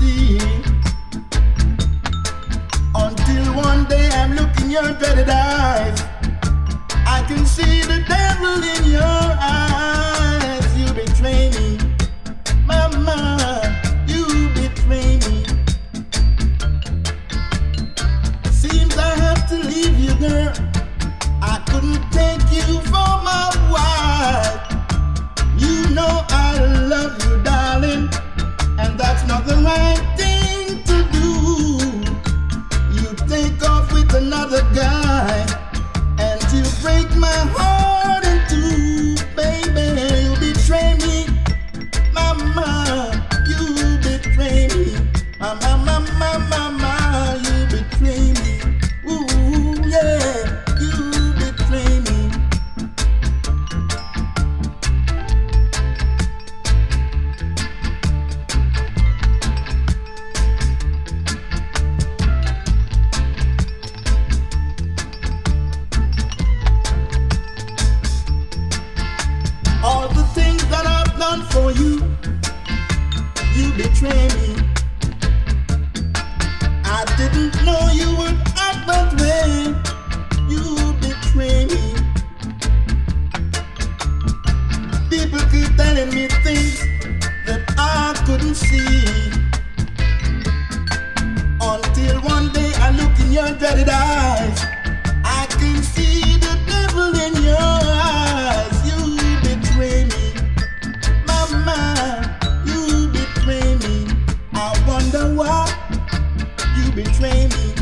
see. Until one day I'm looking your dead eye. betray me. I didn't know you would act that way. You betray me. People keep telling me things that I couldn't see. Until one day I look in your dreaded eyes. betray me.